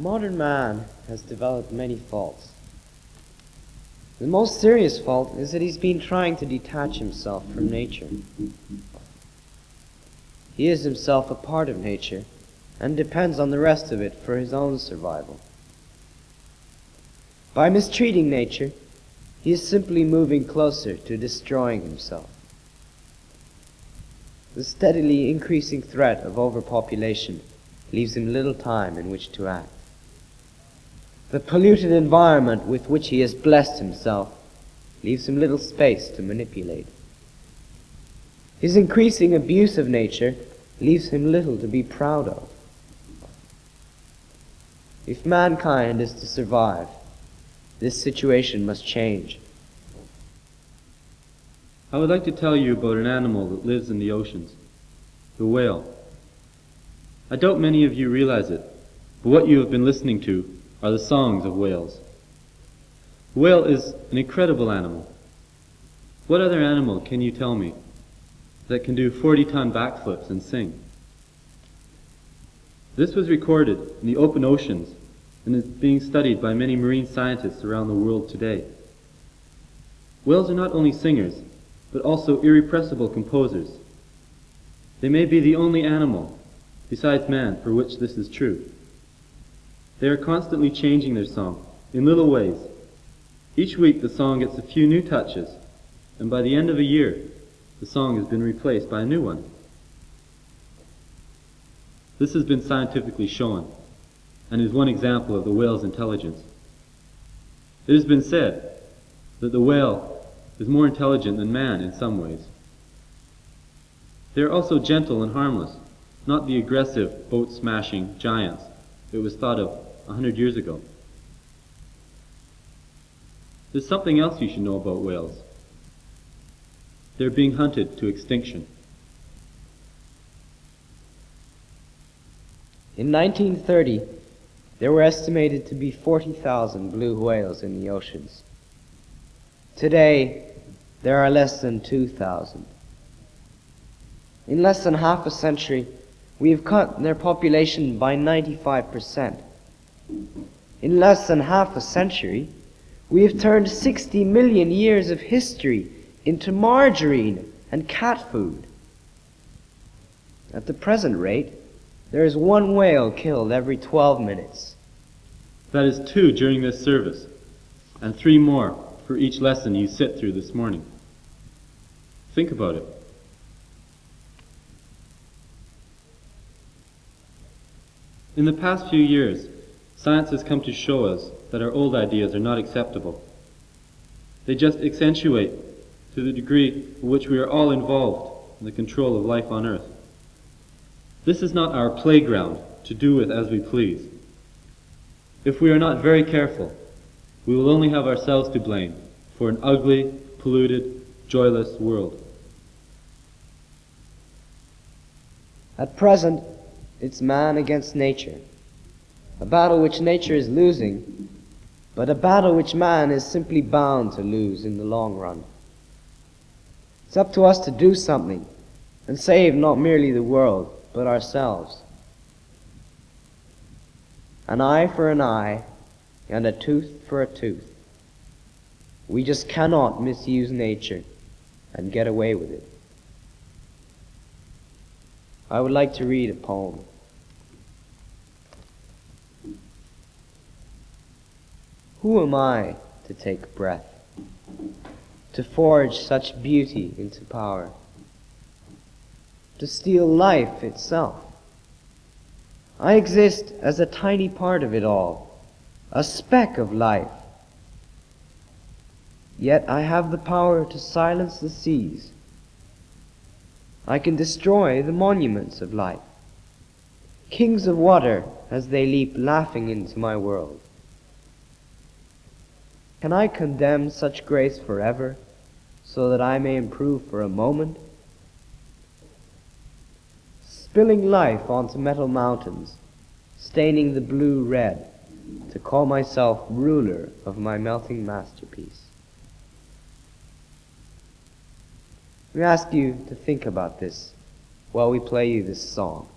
Modern man has developed many faults. The most serious fault is that he's been trying to detach himself from nature. He is himself a part of nature and depends on the rest of it for his own survival. By mistreating nature, he is simply moving closer to destroying himself. The steadily increasing threat of overpopulation leaves him little time in which to act. The polluted environment with which he has blessed himself leaves him little space to manipulate. His increasing abuse of nature leaves him little to be proud of. If mankind is to survive, this situation must change. I would like to tell you about an animal that lives in the oceans, the whale. I doubt many of you realize it, but what you have been listening to are the songs of whales. Whale is an incredible animal. What other animal can you tell me that can do 40 ton backflips and sing? This was recorded in the open oceans and is being studied by many marine scientists around the world today. Whales are not only singers, but also irrepressible composers. They may be the only animal, besides man, for which this is true. They are constantly changing their song, in little ways. Each week the song gets a few new touches, and by the end of a year, the song has been replaced by a new one. This has been scientifically shown, and is one example of the whale's intelligence. It has been said that the whale is more intelligent than man in some ways. They are also gentle and harmless, not the aggressive, boat-smashing giants it was thought of a hundred years ago. There's something else you should know about whales. They're being hunted to extinction. In 1930, there were estimated to be 40,000 blue whales in the oceans. Today, there are less than 2,000. In less than half a century, we have cut their population by 95%. In less than half a century, we have turned 60 million years of history into margarine and cat food. At the present rate, there is one whale killed every 12 minutes. That is two during this service, and three more for each lesson you sit through this morning. Think about it. In the past few years, science has come to show us that our old ideas are not acceptable. They just accentuate to the degree to which we are all involved in the control of life on earth. This is not our playground to do with as we please. If we are not very careful, we will only have ourselves to blame for an ugly, polluted, joyless world. At present, it's man against nature. A battle which nature is losing, but a battle which man is simply bound to lose in the long run. It's up to us to do something and save not merely the world, but ourselves. An eye for an eye and a tooth for a tooth. We just cannot misuse nature and get away with it. I would like to read a poem. Who am I to take breath, to forge such beauty into power, to steal life itself? I exist as a tiny part of it all, a speck of life. Yet I have the power to silence the seas I can destroy the monuments of life. Kings of water as they leap laughing into my world. Can I condemn such grace forever so that I may improve for a moment? Spilling life onto metal mountains, staining the blue red to call myself ruler of my melting masterpiece. We ask you to think about this while we play you this song.